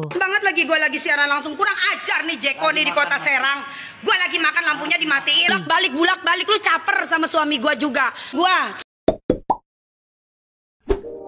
Banget lagi gue lagi siaran langsung kurang ajar nih Jeko nih di kota Serang. Gue lagi makan lampunya dimatiin. Bulak balik bulak balik lu caper sama suami gue juga. Gua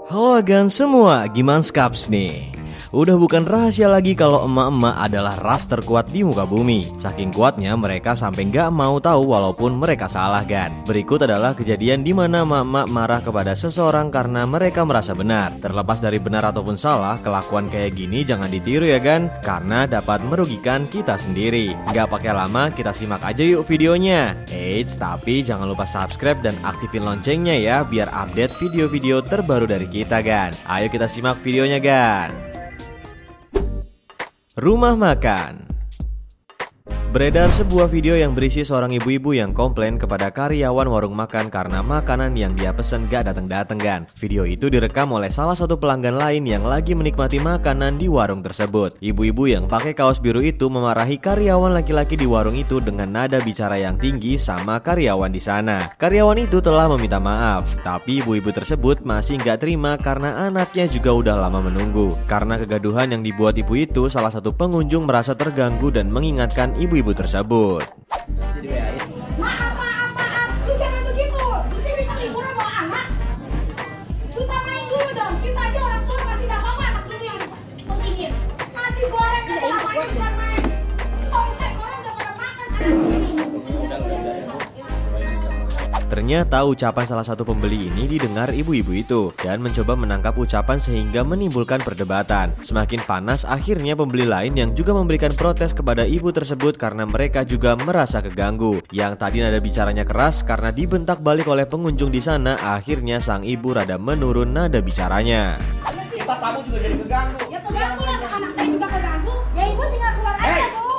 Halo agan semua, gimana skaps nih? Udah bukan rahasia lagi kalau emak-emak adalah ras terkuat di muka bumi. Saking kuatnya mereka sampai nggak mau tahu walaupun mereka salah kan. Berikut adalah kejadian di mana emak-emak marah kepada seseorang karena mereka merasa benar. Terlepas dari benar ataupun salah, kelakuan kayak gini jangan ditiru ya kan? Karena dapat merugikan kita sendiri. Nggak pakai lama, kita simak aja yuk videonya. Eits, tapi jangan lupa subscribe dan aktifin loncengnya ya biar update video-video terbaru dari kita kan. Ayo kita simak videonya kan. Rumah makan Beredar sebuah video yang berisi seorang ibu-ibu yang komplain kepada karyawan warung makan karena makanan yang dia pesen gak dateng-dateng kan. Video itu direkam oleh salah satu pelanggan lain yang lagi menikmati makanan di warung tersebut. Ibu-ibu yang pakai kaos biru itu memarahi karyawan laki-laki di warung itu dengan nada bicara yang tinggi sama karyawan di sana. Karyawan itu telah meminta maaf, tapi ibu-ibu tersebut masih gak terima karena anaknya juga udah lama menunggu. Karena kegaduhan yang dibuat ibu itu, salah satu pengunjung merasa terganggu dan mengingatkan ibu-ibu ibu tersebut. Maaf, Ternyata ucapan salah satu pembeli ini didengar ibu-ibu itu dan mencoba menangkap ucapan sehingga menimbulkan perdebatan. Semakin panas, akhirnya pembeli lain yang juga memberikan protes kepada ibu tersebut karena mereka juga merasa keganggu. Yang tadi nada bicaranya keras karena dibentak balik oleh pengunjung di sana, akhirnya sang ibu rada menurun nada bicaranya. Kita tamu juga jadi keganggu. Ya keganggu lah anak saya juga keganggu. Ya ibu tinggal keluar aja bu.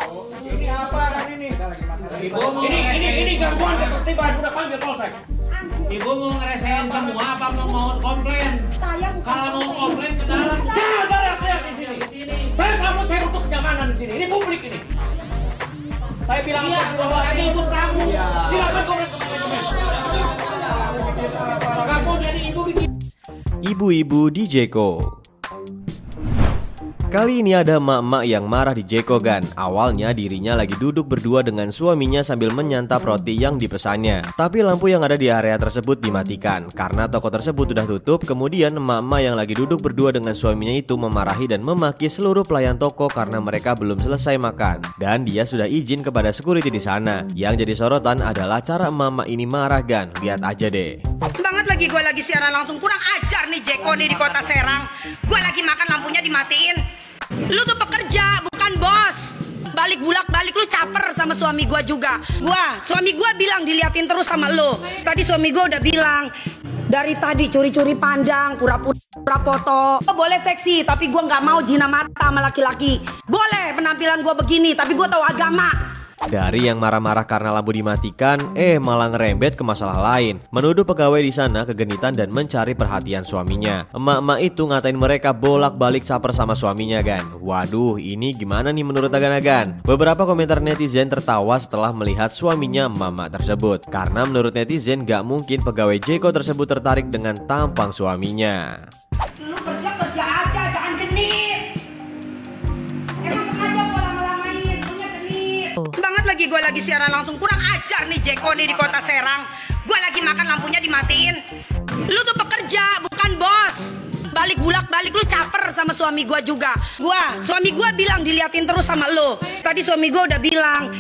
Ibu ini ini ini gangguan ketertiban udah panggil polsek. Ibu mau ngerasain semua apa mau mau komplain? Saya bukan Kalau mau komplain ke dalam. Jangan teriak-teriak di sini. Sini. Saya kamu saya untuk kenyamanan di sini. Ini publik ini. Saya bilang Iya, bahwa ada ibu kamu. silakan komen komen komen. Kamu jadi ibu bikin. Ibu-ibu di Jeko Kali ini ada emak-emak yang marah di Jeko Gan. Awalnya dirinya lagi duduk berdua dengan suaminya sambil menyantap roti yang dipesannya. Tapi lampu yang ada di area tersebut dimatikan. Karena toko tersebut sudah tutup, kemudian emak-emak yang lagi duduk berdua dengan suaminya itu memarahi dan memaki seluruh pelayan toko karena mereka belum selesai makan. Dan dia sudah izin kepada security di sana. Yang jadi sorotan adalah cara emak-emak ini marah Gan. Lihat aja deh. banget lagi gue lagi siaran langsung kurang ajar nih Jeko nih di kota Serang. Gue lagi makan lampunya dimatiin. Lu tuh pekerja bukan bos. Balik bulak balik lu caper sama suami gua juga. Gua, suami gua bilang diliatin terus sama lu. Tadi suami gua udah bilang dari tadi curi-curi pandang, pura-pura foto. Oh, boleh seksi, tapi gua nggak mau jina mata sama laki-laki. Boleh penampilan gua begini, tapi gua tahu agama. Dari yang marah-marah karena lampu dimatikan, eh malah ngerembet ke masalah lain. Menuduh pegawai di sana kegenitan dan mencari perhatian suaminya. Emak-emak itu ngatain mereka bolak-balik saper sama suaminya kan. Waduh, ini gimana nih menurut agan-agan? Beberapa komentar netizen tertawa setelah melihat suaminya emak-emak tersebut. Karena menurut netizen gak mungkin pegawai Jeko tersebut tertarik dengan tampang suaminya. Lu kerja kerja aja, jangan genit. Emang sengaja gua lama-lamain, punya genit. Lagi gue lagi siaran langsung kurang ajar nih Jeko nih di kota Serang. Gue lagi makan lampunya dimatiin. Lu tuh pekerja bukan bos. Balik bulak balik lu caper sama suami gua juga. Gua, suami gua bilang diliatin terus sama lu. Tadi suami gua udah bilang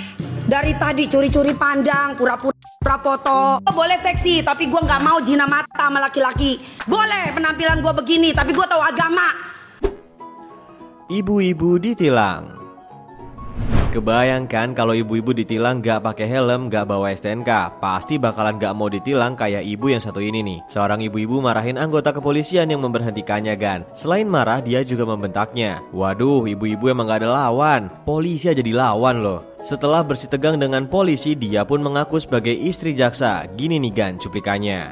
dari tadi curi-curi pandang, pura-pura foto. Oh, boleh seksi, tapi gua nggak mau jina mata sama laki-laki. Boleh penampilan gua begini, tapi gua tahu agama. Ibu-ibu ditilang. Kebayangkan kalau ibu-ibu ditilang gak pakai helm, gak bawa STNK, pasti bakalan gak mau ditilang kayak ibu yang satu ini nih. Seorang ibu-ibu marahin anggota kepolisian yang memberhentikannya gan. Selain marah, dia juga membentaknya. Waduh, ibu-ibu emang gak ada lawan. Polisi aja dilawan loh. Setelah bersih tegang dengan polisi, dia pun mengaku sebagai istri jaksa. Gini nih gan cuplikannya.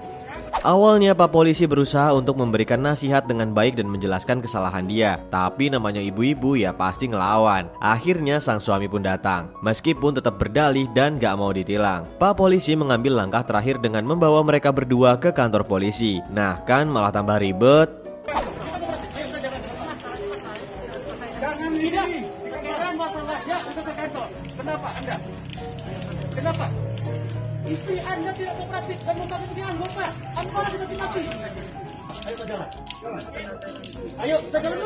Awalnya Pak Polisi berusaha untuk memberikan nasihat dengan baik dan menjelaskan kesalahan dia. Tapi namanya ibu-ibu ya pasti ngelawan. Akhirnya sang suami pun datang. Meskipun tetap berdalih dan gak mau ditilang. Pak Polisi mengambil langkah terakhir dengan membawa mereka berdua ke kantor polisi. Nah kan malah tambah ribet. Kenapa? Kenapa? Ayo kita jalan. Ayo kita jalan.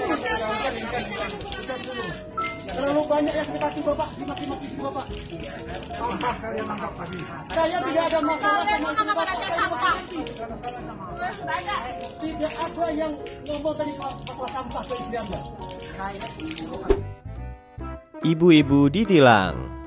Terlalu banyak yang dimaki-maki si bapak. Apa kalian anggap tadi? Saya tidak ada masalah sama bapak. Tidak ada yang ngomong tadi masalah sampah Anda. Ibu-ibu ditilang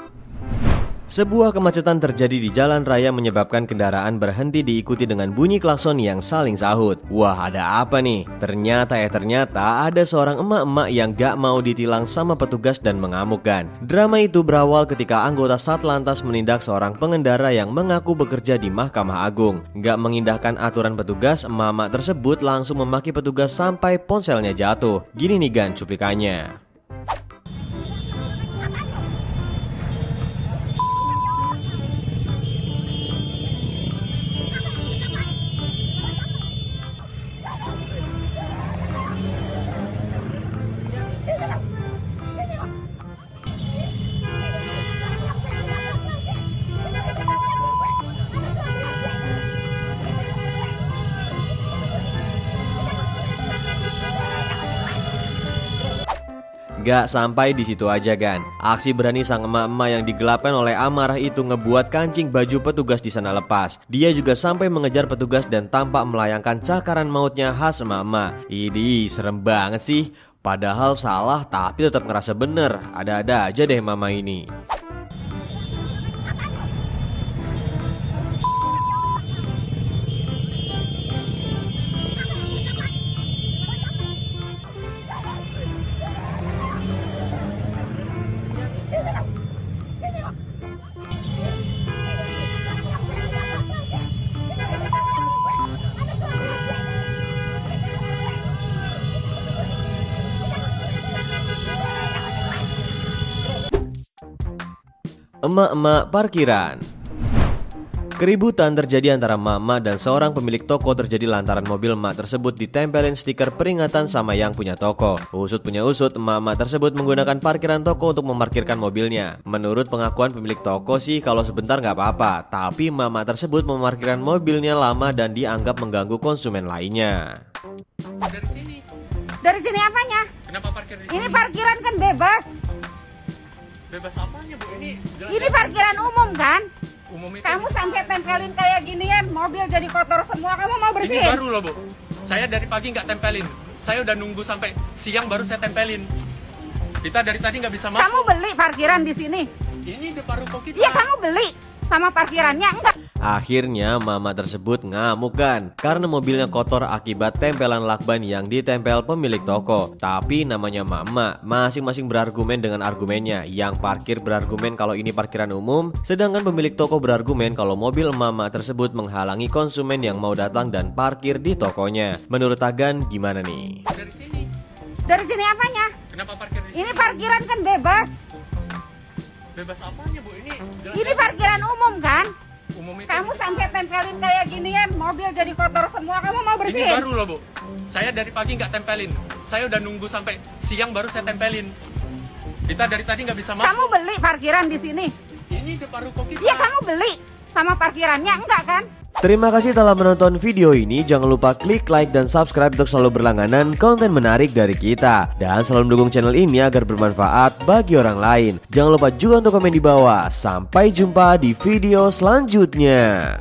sebuah kemacetan terjadi di jalan raya menyebabkan kendaraan berhenti diikuti dengan bunyi klakson yang saling sahut. Wah, ada apa nih? Ternyata ya ternyata ada seorang emak-emak yang gak mau ditilang sama petugas dan mengamukkan. Drama itu berawal ketika anggota Satlantas menindak seorang pengendara yang mengaku bekerja di Mahkamah Agung. Gak mengindahkan aturan petugas, emak-emak tersebut langsung memaki petugas sampai ponselnya jatuh. Gini nih Gan cuplikannya. Gak sampai di situ aja kan. Aksi berani sang emak-emak yang digelapkan oleh amarah itu ngebuat kancing baju petugas di sana lepas. Dia juga sampai mengejar petugas dan tampak melayangkan cakaran mautnya khas emak-emak. Idi, serem banget sih. Padahal salah tapi tetap ngerasa bener. Ada-ada aja deh mama ini. Emak-emak parkiran Keributan terjadi antara mama dan seorang pemilik toko terjadi lantaran mobil emak tersebut ditempelin stiker peringatan sama yang punya toko. Usut punya usut, emak-emak tersebut menggunakan parkiran toko untuk memarkirkan mobilnya. Menurut pengakuan pemilik toko sih kalau sebentar nggak apa-apa, tapi mama tersebut memarkirkan mobilnya lama dan dianggap mengganggu konsumen lainnya. Dari sini. Dari sini apanya? Kenapa parkir di sini? Ini parkiran kan bebas. Bebas apanya, Bu? Ini jelas- Ini parkiran umum kan? umum itu. Kamu sampai tempelin kayak ginian, mobil jadi kotor semua. Kamu mau Ini bersihin? baru loh, Bu. Saya dari pagi nggak tempelin. Saya udah nunggu sampai siang baru saya tempelin. Kita dari tadi nggak bisa masuk. Kamu beli parkiran di sini? Ini depan ruko kita. Iya kamu beli sama parkirannya enggak? Akhirnya mama tersebut ngamuk kan karena mobilnya kotor akibat tempelan lakban yang ditempel pemilik toko. Tapi namanya mama, masing-masing berargumen dengan argumennya. Yang parkir berargumen kalau ini parkiran umum, sedangkan pemilik toko berargumen kalau mobil mama tersebut menghalangi konsumen yang mau datang dan parkir di tokonya. Menurut Agan gimana nih? Dari sini. Dari sini apanya? Kenapa parkir di sini? Ini parkiran kan bebas. Bebas apanya, Bu? Ini Ini kan? Umum itu. Kamu sampai tempelin kayak ginian, mobil jadi kotor semua. Kamu mau Ini bersihin? baru loh, Bu. Saya dari pagi nggak tempelin. Saya udah nunggu sampai siang baru saya tempelin. Kita dari tadi nggak bisa masuk. Kamu beli parkiran di sini? Ini depan ruko kita. Iya kamu beli sama parkirannya enggak kan? Terima kasih telah menonton video ini. Jangan lupa klik like dan subscribe untuk selalu berlangganan konten menarik dari kita. Dan selalu mendukung channel ini agar bermanfaat bagi orang lain. Jangan lupa juga untuk komen di bawah. Sampai jumpa di video selanjutnya.